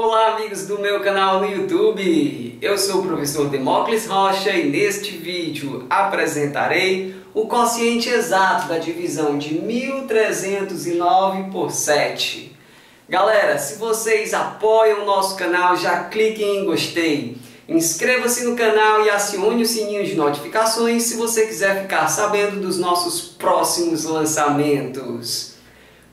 Olá amigos do meu canal no YouTube, eu sou o professor Demócles Rocha e neste vídeo apresentarei o quociente exato da divisão de 1309 por 7. Galera, se vocês apoiam o nosso canal, já cliquem em gostei. Inscreva-se no canal e acione o sininho de notificações se você quiser ficar sabendo dos nossos próximos lançamentos.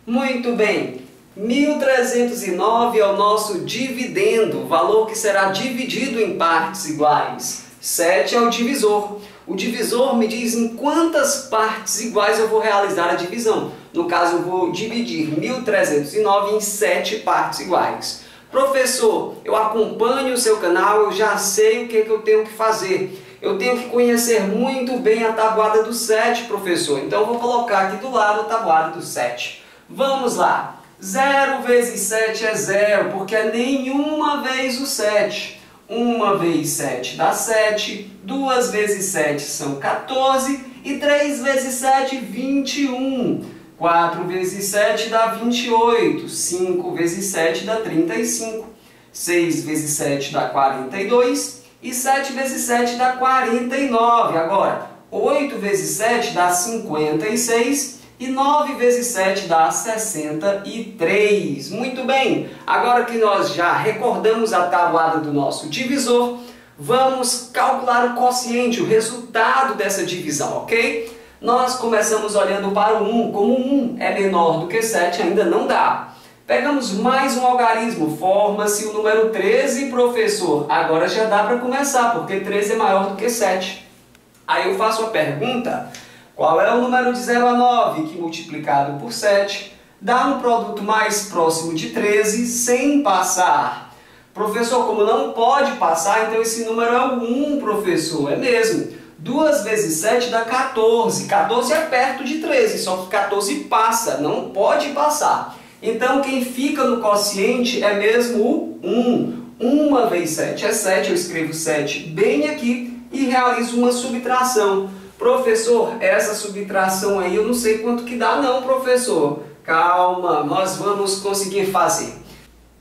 Muito bem, 1.309 é o nosso dividendo, valor que será dividido em partes iguais. 7 é o divisor. O divisor me diz em quantas partes iguais eu vou realizar a divisão. No caso, eu vou dividir 1.309 em 7 partes iguais. Professor, eu acompanho o seu canal, eu já sei o que, é que eu tenho que fazer. Eu tenho que conhecer muito bem a tabuada do 7, professor. Então eu vou colocar aqui do lado a tabuada do 7. Vamos lá. 0 vezes 7 é 0, porque é nenhuma vez o 7. Uma vez 7 dá 7, duas vezes 7 são 14 e 3 vezes 7, 21. 4 vezes 7 dá 28, 5 vezes 7 dá 35, 6 vezes 7 dá 42 e 7 vezes 7 dá 49. Agora, 8 vezes 7 dá 56 e 9 vezes 7 dá 63. Muito bem, agora que nós já recordamos a tabuada do nosso divisor, vamos calcular o quociente, o resultado dessa divisão, ok? Nós começamos olhando para o 1, como 1 é menor do que 7, ainda não dá. Pegamos mais um algarismo, forma-se o número 13, professor. Agora já dá para começar, porque 13 é maior do que 7. Aí eu faço a pergunta, qual é o número de 0 a 9 que multiplicado por 7 dá um produto mais próximo de 13 sem passar? Professor, como não pode passar, então esse número é o 1, professor. É mesmo. 2 vezes 7 dá 14. 14 é perto de 13, só que 14 passa, não pode passar. Então quem fica no quociente é mesmo o 1. 1 vezes 7 é 7, eu escrevo 7 bem aqui e realizo uma subtração. Professor, essa subtração aí eu não sei quanto que dá não, professor. Calma, nós vamos conseguir fazer.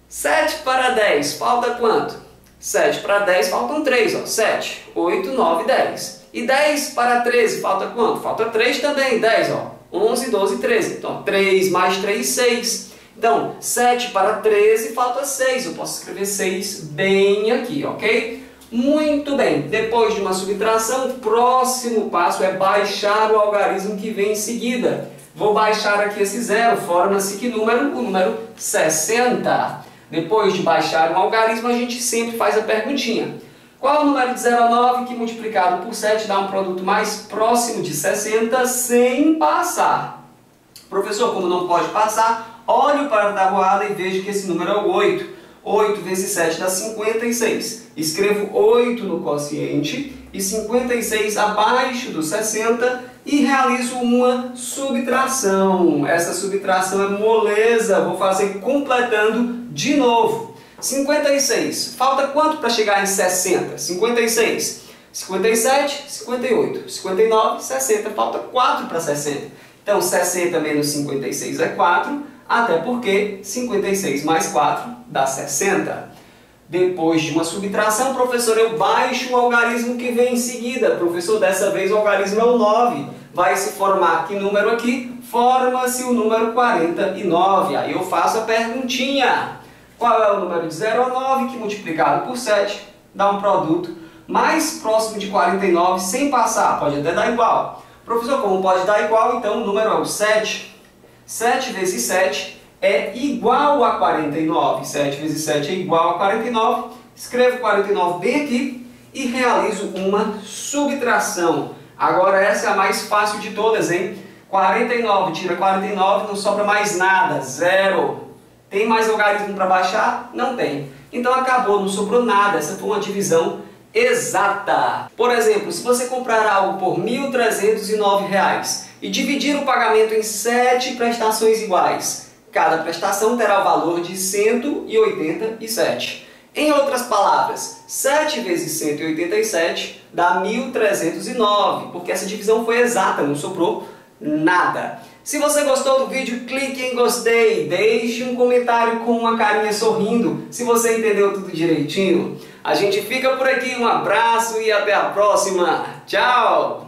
7 para 10, falta quanto? 7 para 10 faltam 3, ó. 7, 8, 9, 10. E 10 para 13, falta quanto? Falta 3 também, 10, ó. 11, 12, 13. Então, 3 mais 3, 6. Então, 7 para 13, falta 6. Eu posso escrever 6 bem aqui, ok? Muito bem, depois de uma subtração, o próximo passo é baixar o algarismo que vem em seguida. Vou baixar aqui esse zero, forma-se que número? O número 60. Depois de baixar um algarismo, a gente sempre faz a perguntinha. Qual o número de 0 a 9 que multiplicado por 7 dá um produto mais próximo de 60 sem passar? Professor, como não pode passar, olho para a tabuada e vejo que esse número é o 8. 8 vezes 7 dá 56. Escrevo 8 no quociente e 56 abaixo do 60 e realizo uma subtração. Essa subtração é moleza, vou fazer completando de novo. 56. Falta quanto para chegar em 60? 56. 57, 58, 59, 60. Falta 4 para 60. Então, 60 menos 56 é 4 até porque 56 mais 4 dá 60. Depois de uma subtração, professor, eu baixo o algarismo que vem em seguida. Professor, dessa vez o algarismo é o 9. Vai se formar que número aqui? Forma-se o número 49. Aí eu faço a perguntinha. Qual é o número de 0 a 9 que multiplicado por 7 dá um produto mais próximo de 49 sem passar? Pode até dar igual. Professor, como pode dar igual, então o número é o 7. 7 vezes 7 é igual a 49. 7 vezes 7 é igual a 49. Escrevo 49 bem aqui e realizo uma subtração. Agora essa é a mais fácil de todas, hein? 49 tira 49, não sobra mais nada, zero. Tem mais logaritmo para baixar? Não tem. Então acabou, não sobrou nada. Essa foi uma divisão exata. Por exemplo, se você comprar algo por R$ 1.309 e dividir o pagamento em sete prestações iguais, cada prestação terá o valor de 187. Em outras palavras, 7 vezes 187 dá 1.309, porque essa divisão foi exata, não sobrou nada. Se você gostou do vídeo, clique em gostei, deixe um comentário com uma carinha sorrindo, se você entendeu tudo direitinho. A gente fica por aqui, um abraço e até a próxima. Tchau!